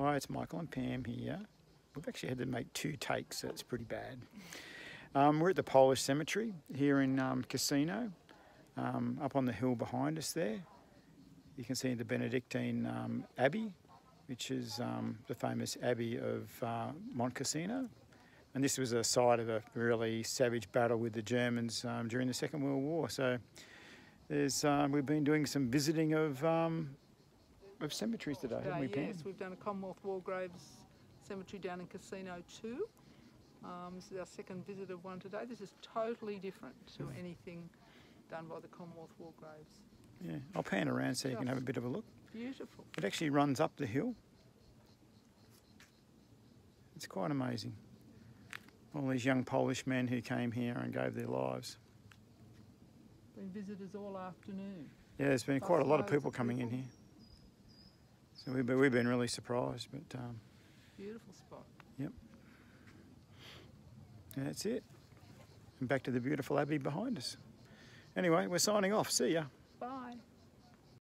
Hi, it's Michael and Pam here. We've actually had to make two takes, so it's pretty bad. Um, we're at the Polish Cemetery here in um, Cassino, um, up on the hill behind us there. You can see the Benedictine um, Abbey, which is um, the famous Abbey of uh, Monte Cassino. And this was a site of a really savage battle with the Germans um, during the Second World War. So there's, we've been doing some visiting of, of cemeteries today, haven't we, Pam? yes, we've done a Commonwealth War Graves Cemetery down in Cassino too. Um, this is our second visit of one today. This is totally different to Hmm. anything done by the Commonwealth War Graves. Yeah, I'll pan around so you can have a bit of a look. Beautiful. It actually runs up the hill. It's quite amazing. All these young Polish men who came here and gave their lives. Been visitors all afternoon. Yeah, there's been quite a lot of people coming in here. So we've been, we've been really surprised, but um, Beautiful spot. Yep. That's it. And back to the beautiful abbey behind us. Anyway, we're signing off. See ya.